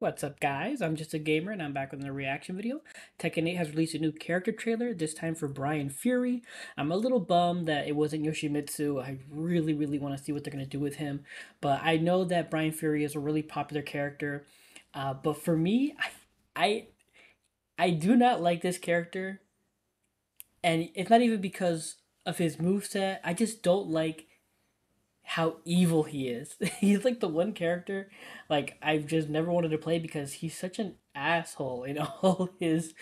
What's up guys, I'm just a gamer and I'm back with another reaction video. Tekken 8 has released a new character trailer, this time for Bryan Fury. I'm a little bummed that it wasn't Yoshimitsu, I really really want to see what they're going to do with him. But I know that Bryan Fury is a really popular character, uh, but for me, I, I, I do not like this character. And it's not even because of his moveset, I just don't like how evil he is. he's like the one character like I've just never wanted to play because he's such an asshole in all his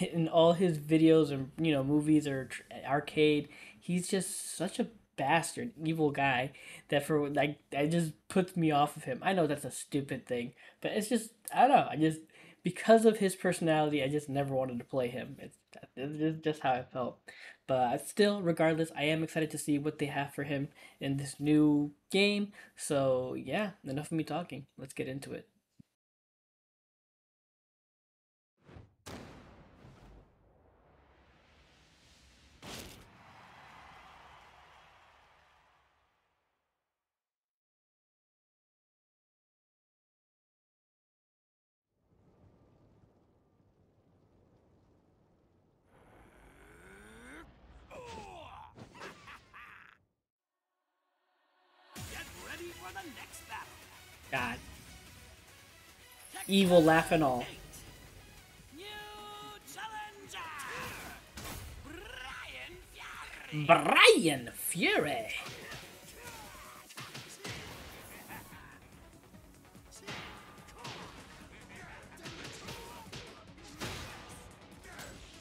in all his videos and you know movies or arcade. He's just such a bastard, evil guy that for like that just puts me off of him. I know that's a stupid thing, but it's just I don't know. I just because of his personality, I just never wanted to play him. It's, it's just how I felt. But still, regardless, I am excited to see what they have for him in this new game. So, yeah, enough of me talking. Let's get into it. God. Evil laugh and all. Bryan Fury.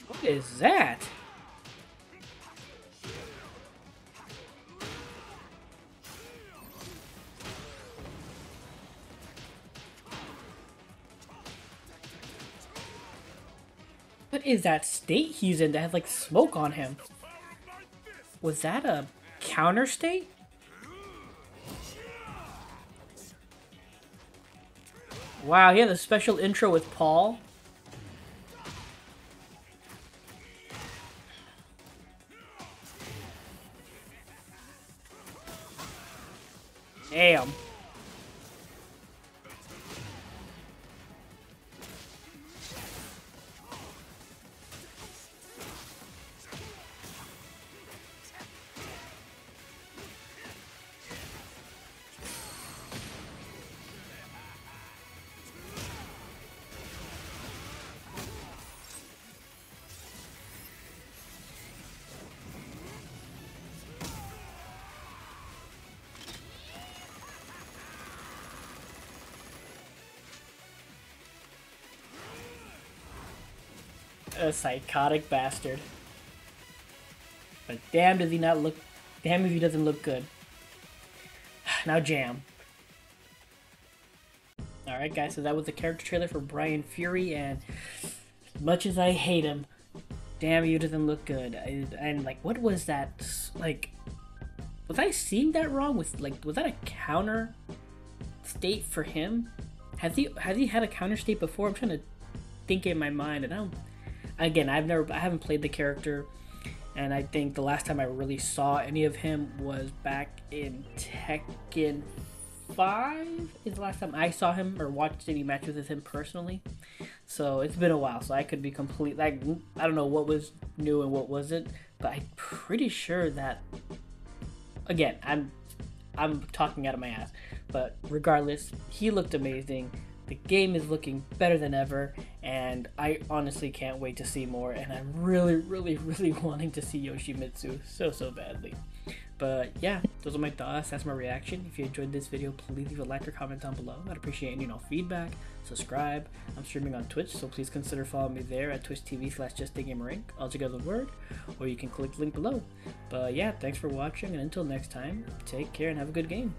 What is that? What is that state he's in that has like smoke on him? Was that a counter state? Wow, he had a special intro with Paul. Damn. A psychotic bastard. But damn does he not look... Damn if he doesn't look good. now Jam. Alright guys, so that was the character trailer for Bryan Fury, and as much as I hate him, damn he doesn't look good. And like, what was that? Like, was I seeing that wrong? With like, was that a counter state for him? Has he has he had a counter state before? I'm trying to think in my mind, and I don't again, I've never, I haven't played the character, and I think the last time I really saw any of him was back in Tekken 5 is the last time I saw him or watched any matches with him personally. So it's been a while, so I could be complete like I don't know what was new and what wasn't, but I'm pretty sure that again, I'm I'm talking out of my ass, but regardless, he looked amazing. The game is looking better than ever, and I honestly can't wait to see more. And I'm really, really, really wanting to see Yoshimitsu so, so badly. But yeah, those are my thoughts. That's my reaction. If you enjoyed this video, please leave a like or comment down below. I'd appreciate you know feedback. Subscribe. I'm streaming on Twitch, so please consider following me there at twitch.tv slash JustAGamerInc, all together word, or you can click the link below. But yeah, thanks for watching, and until next time, take care and have a good game.